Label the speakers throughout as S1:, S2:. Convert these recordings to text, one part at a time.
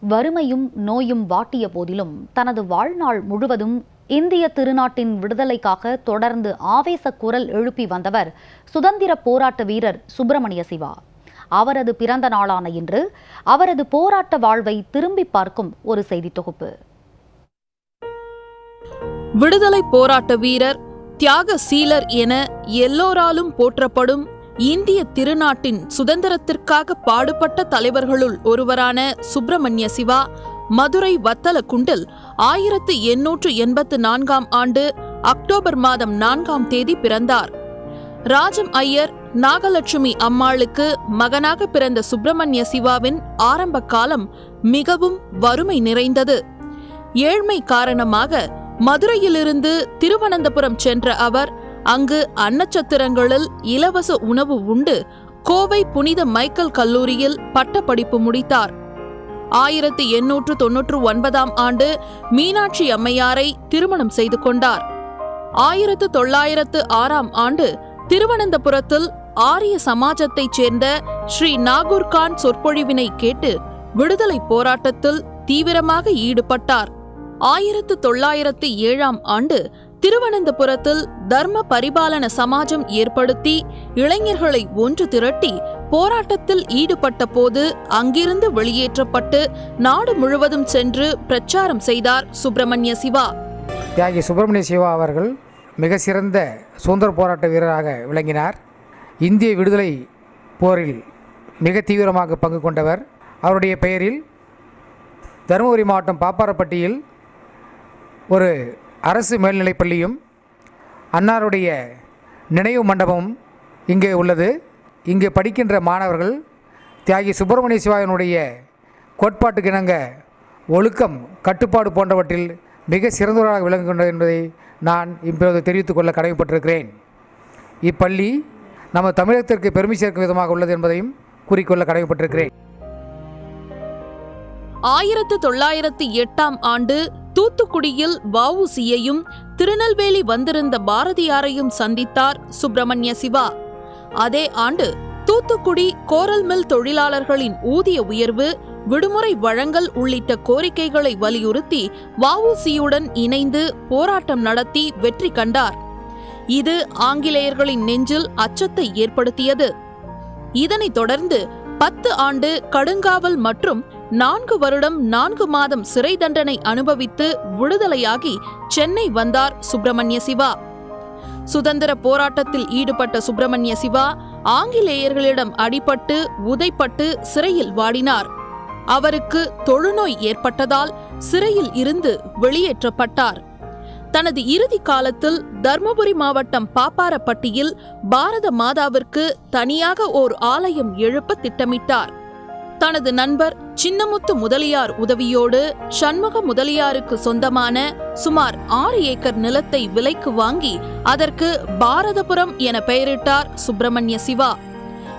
S1: வறுமையும் நோயும் வாட்டிய போதிலும் தனது வாழ்நாள் முழுவதும் இந்திய திருநாட்டின் விடுதலைக்காக தொடர்ந்து ஆவேச குரல் எழுப்பி வந்தவர் சுதந்திர போராட்ட வீரர் சுப்பிரமணிய சிவா. அவரது பிறந்த நாளான இன்று அவரது போராட்ட வாழ்வை திரும்பி பார்க்கும் ஒரு செய்தி தொகுப்பு.
S2: விடுதலை போராட்ட வீரர் தியாக சீலர் என எல்லோராலும் போற்றப்படும் இந்திய திருநாட்டின் சுதந்திரத்திற்காக பாடுபட்ட தலைவர்களுள் ஒருவரான சுப்பிரமணிய சிவா மதுரை வத்தலக்குண்டில் ஆயிரத்து எண்ணூற்று எண்பத்து நான்காம் ஆண்டு அக்டோபர் மாதம் நான்காம் தேதி பிறந்தார். ராஜம் ஐயர் நாகலட்சுமி அம்மாளுக்கு மகனாக பிறந்த சுப்பிரமணிய சிவாவின் ஆரம்ப காலம் மிகவும் வறுமை நிறைந்தது. ஏழ்மை காரணமாக மதுரையிலிருந்து திருவனந்தபுரம் சென்ற அவர் அங்கு அன்னச்சத்திரங்களில் இலவச உணவு உண்டு. கோவை புனித மைக்கேல் கல்லூரியில் பட்டப்படிப்பு முடித்தார். ஆயிரத்து எண்ணூற்று தொன்னூற்று ஒன்பதாம் ஆண்டு மீனாட்சி அம்மையாரை திருமணம் செய்து கொண்டார். ஆயிரத்து தொள்ளாயிரத்து ஆறாம் ஆண்டு திருவனந்தபுரத்தில் ஆரிய சமாஜத்தைச் சேர்ந்த ஸ்ரீ நாகூர்கான் சொற்பொழிவினை கேட்டு விடுதலை போராட்டத்தில் தீவிரமாக ஈடுபட்டார். ஆயிரத்து தொள்ளாயிரத்து ஏழாம் ஆண்டு திருவனந்தபுரத்தில் தர்ம பரிபாலன சமாஜம் ஏற்படுத்தி இளைஞர்களை ஒன்று திரட்டி போராட்டத்தில் ஈடுபட்ட போது அங்கிருந்து வெளியேற்றப்பட்டு நாடு முழுவதும் சென்று பிரச்சாரம் செய்தார் சுப்பிரமணிய சிவா.
S3: தியாகி சுப்பிரமணிய சிவா அவர்கள் மிக சிறந்த சுதந்திர போராட்ட வீரராக விளங்கினார். இந்திய விடுதலை போரில் மிக தீவிரமாக பங்கு கொண்டவர். அவருடைய பெயரில் தருமபுரி மாவட்டம் பாப்பாரப்பட்டியில் ஒரு அரசு மேல்நிலைப் பள்ளியும் அன்னாருடைய நினைவு மண்டபமும் இங்கே உள்ளது. இங்கே படிக்கின்ற மாணவர்கள் தியாகி சுப்பிரமணிய சிவாவினுடைய கோட்பாட்டுக்கு இணங்க ஒழுக்கம் கட்டுப்பாடு போன்றவற்றில் மிக சிறந்தவராக விளங்குகின்றது என்பதை நான் இப்போது தெரிவித்துக் கொள்ள கடமைப்பட்டிருக்கிறேன். இப்பள்ளி நம்ம தமிழகத்திற்கு பெருமை சேர்க்கும் விதமாக உள்ளது என்பதையும் கூறிக்கொள்ள கடமைப்பட்டிருக்கிறேன்.
S2: ஆயிரத்து தொள்ளாயிரத்து எட்டாம் ஆண்டு தூத்துக்குடியில் வவுசியையும் திருநெல்வேலி வந்திருந்த பாரதியாரையும் சந்தித்தார் சுப்பிரமணிய சிவா. அதே ஆண்டு தூத்துக்குடி கோரல் மில் தொழிலாளர்களின் ஊதிய உயர்வு விடுமுறை வழங்கல் உள்ளிட்ட கோரிக்கைகளை வலியுறுத்தி வவுசியுடன் இணைந்து போராட்டம் நடத்தி வெற்றி கண்டார். இது ஆங்கிலேயர்களின் நெஞ்சில் அச்சத்தை ஏற்படுத்தியது. இதனைத் தொடர்ந்து பத்து ஆண்டு கடுங்காவல் மற்றும் நான்கு வருடம் நான்கு மாதம் சிறை தண்டனை அனுபவித்து விடுதலையாகி சென்னை வந்தார் சுப்பிரமணிய சிவா. சுதந்திர போராட்டத்தில் ஈடுபட்ட சுப்பிரமணிய சிவா ஆங்கிலேயர்களிடம் அடிபட்டு உதைப்பட்டு சிறையில் வாடினார். அவருக்கு தொழுநோய் ஏற்பட்டதால் சிறையில் இருந்து வெளியேற்றப்பட்டார். தனது இறுதி காலத்தில் தர்மபுரி மாவட்டம் பாப்பாரப்பட்டியில் பாரத மாதாவிற்கு தனியாக ஓர் ஆலயம் எழுப்ப திட்டமிட்டார். தனது நண்பர் சின்னமுத்து முதலியார் உதவியோடு சண்முக முதலியாருக்கு சொந்தமான சுமார் ஆறு ஏக்கர் நிலத்தை விலைக்கு வாங்கி அதற்கு பாரதபுரம் என பெயரிட்டார் சுப்பிரமணிய சிவா.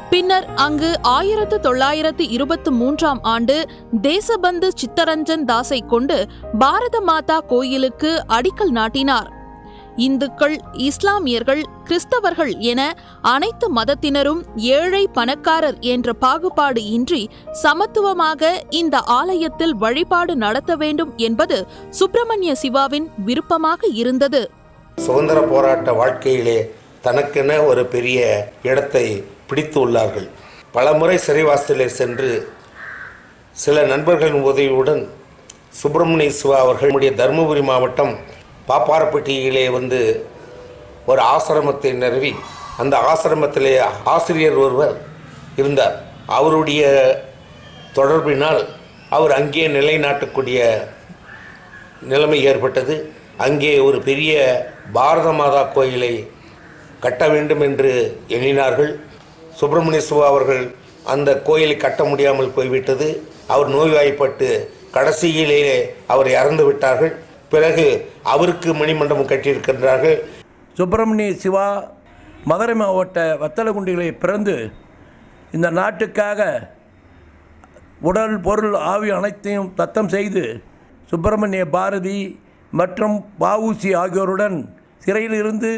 S2: பின்னர் அங்கு ஆயிரத்து தொள்ளாயிரத்து இருபத்து மூன்றாம் ஆண்டு தேசபந்து சித்தரஞ்சன் தாஸை கொண்டு பாரத மாதா கோயிலுக்கு அடிக்கல் நாட்டினார். இந்துக்கள் இஸ்லாமியர்கள் கிறிஸ்தவர்கள் என அனைத்து மதத்தினரும் ஏழை பணக்காரர் என்ற பாகுபாடு இன்றி சமத்துவமாக இந்த ஆலயத்தில் வழிபாடு நடத்த வேண்டும் என்பது சுப்பிரமணிய சிவாவின் விருப்பமாக இருந்தது.
S4: சுதந்திர போராட்ட வாழ்க்கையிலே தனக்கென ஒரு பெரிய இடத்தை பிடித்து உள்ளார்கள். பலமுறை சிறைவாசலில் சென்று சில நண்பர்களின் உதவியுடன் சுப்பிரமணிய சிவா அவர்களுடைய தர்மபுரி தருமபுரி மாவட்டம் பாப்பாரப்பட்டியிலே வந்து ஒரு ஆசிரமத்தை நிறுவி அந்த ஆசிரமத்திலே ஆசிரியர் ஒருவர் இருந்தார். அவருடைய தொடர்பினால் அவர் அங்கே நிலைநாட்டக்கூடிய நிலைமை ஏற்பட்டது. அங்கே ஒரு பெரிய பாரத மாதா கோயிலை கட்ட வேண்டும் என்று எண்ணினார்கள். சுப்பிரமணிய சிவா அவர்கள் அந்த கோயிலை கட்ட முடியாமல் போய்விட்டது. அவர் நோய்வாய்ப்பட்டு கடைசியிலேயே அவர் இறந்து விட்டார்கள் பிறகு அவருக்கு மணிமண்டபம் கட்டியிருக்கின்றார்கள்.
S5: சுப்பிரமணிய சிவா மதுரை மாவட்ட வத்தலகுண்டிகளை பிறந்து இந்த நாட்டுக்காக உடல் பொருள் ஆவி அனைத்தையும் தத்தம் செய்து சுப்பிரமணிய பாரதி மற்றும் பாவூசி ஆகியோருடன் சிறையிலிருந்து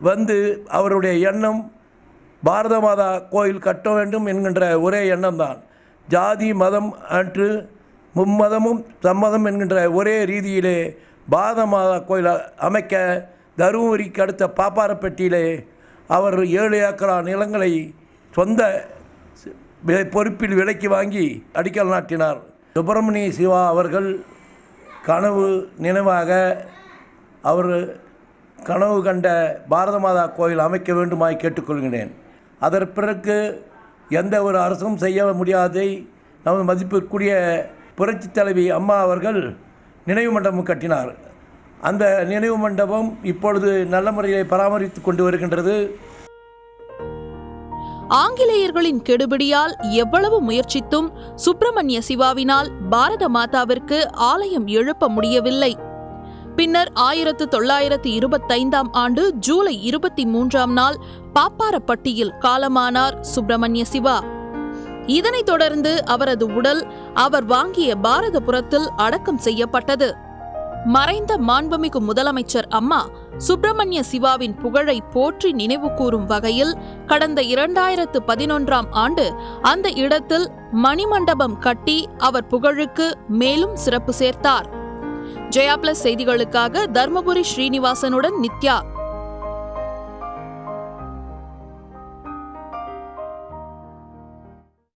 S5: வந்து அவருடைய எண்ணம் பாரத மாதா கோயில் கட்ட வேண்டும் என்கின்ற ஒரே எண்ணம்தான். ஜாதி மதம் அன்று மும்மதமும் சம்மதம் என்கின்ற ஒரே ரீதியிலே பாரத மாதா கோயில் அமைக்க தருமபுரிக்கு அடுத்த பாப்பாரப்பட்டியிலே அவர் ஏழு ஏக்கரா நிலங்களை சொந்த பொறுப்பில் விலைக்கு வாங்கி அடிக்கல் நாட்டினார். சுப்பிரமணிய சிவா அவர்கள் கனவு நினைவாக அவர் கனவு கண்ட பாரத மாதா கோயில் அமைக்க வேண்டுமாய் கேட்டுக்கொள்கிறேன். அதற்கு பிறகு எந்த ஒரு அரசும் செய்ய முடியாதை நமது மதிப்பிற்குரிய புரட்சித் தலைவி அம்மா அவர்கள் நினைவு மண்டபம் கட்டினார். அந்த நினைவு மண்டபம் இப்பொழுது நல்ல முறையை பராமரித்து கொண்டு வருகின்றது.
S2: ஆங்கிலேயர்களின் கெடுபிடியால் எவ்வளவு முயற்சித்தும் சுப்பிரமணிய சிவாவினால் பாரத மாதாவிற்கு ஆலயம் எழுப்ப முடியவில்லை. பின்னர் ஆயிரத்து தொள்ளாயிரத்து இருபத்தைந்தாம் ஆண்டு ஜூலை இருபத்தி மூன்றாம் நாள் பாப்பாரப்பட்டியில் காலமானார் சுப்பிரமணிய சிவா. இதனைத் தொடர்ந்து அவரது உடல் அவர் வாங்கிய பாரதபுரத்தில் அடக்கம் செய்யப்பட்டது. மறைந்த மாண்புமிகு முதலமைச்சர் அம்மா சுப்பிரமணிய சிவாவின் புகழை போற்றி நினைவு கூறும் வகையில் கடந்த இரண்டாயிரத்து பதினொன்றாம் ஆண்டு அந்த இடத்தில் மணிமண்டபம் கட்டி அவர் புகழுக்கு மேலும் சிறப்பு சேர்த்தார். ஜெயா பிளஸ் செய்திகளுக்காக தர்மபுரி ஸ்ரீனிவாசனுடன் நித்யா.